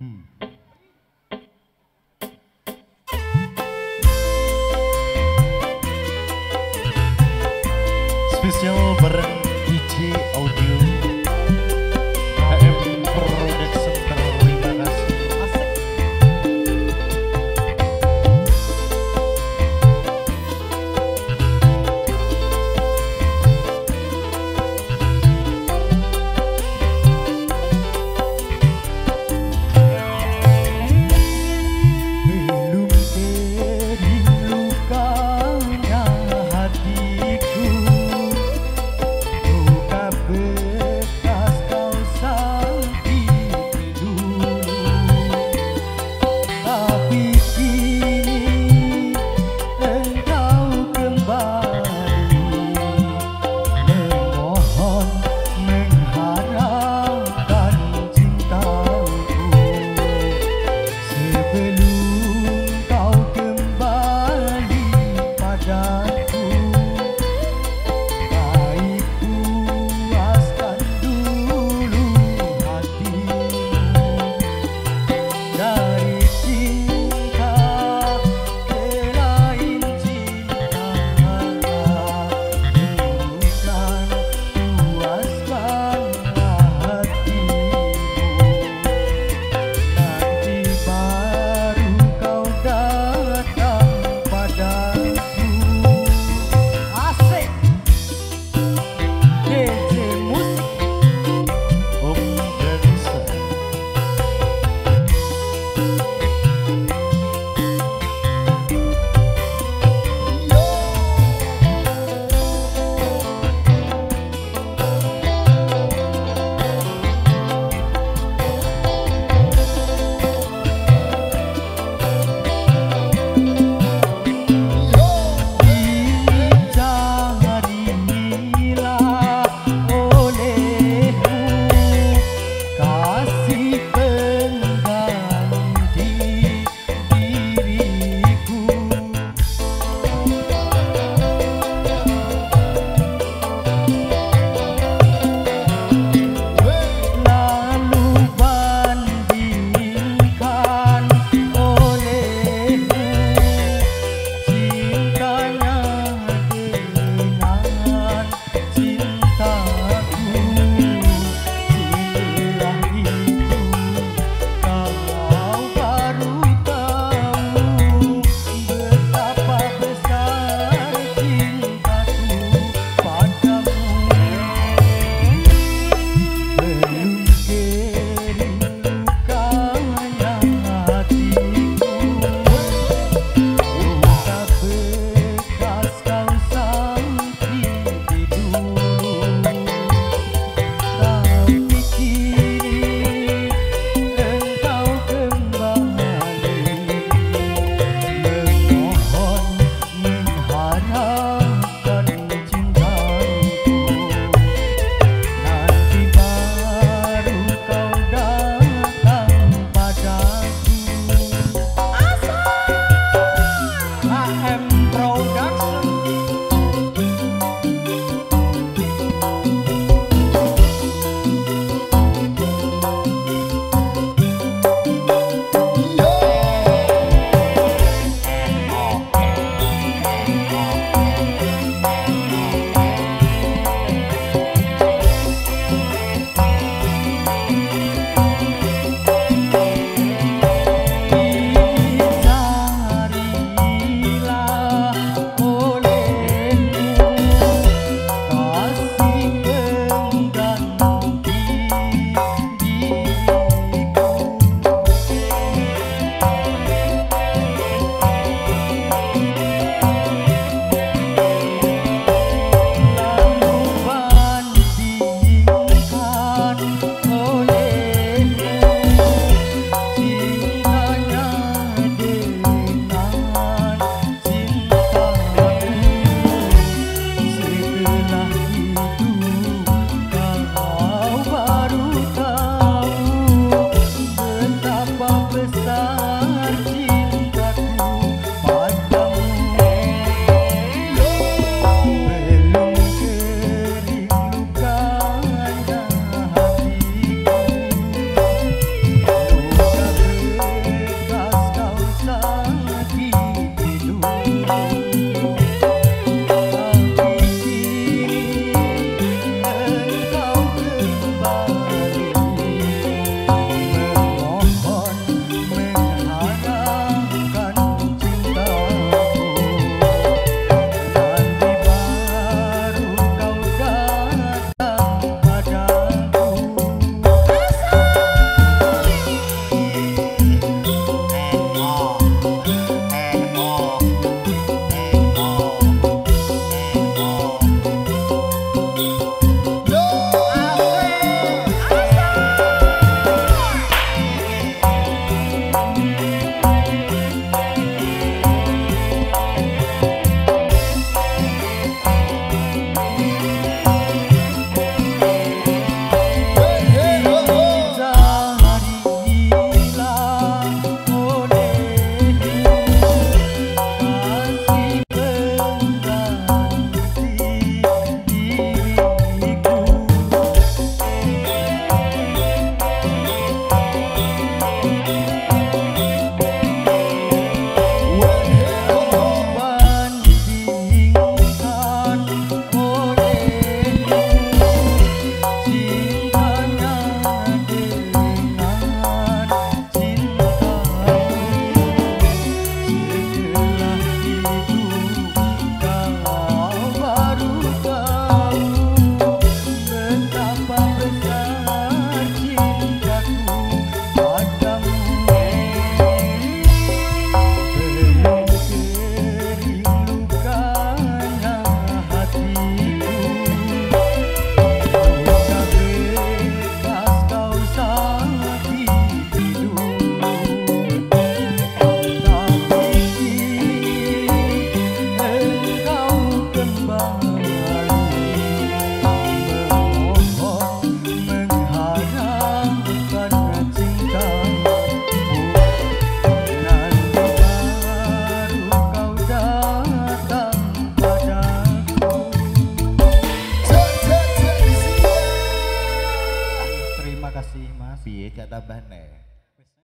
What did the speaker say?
Hmm. Spesial bareng DJ 啦啦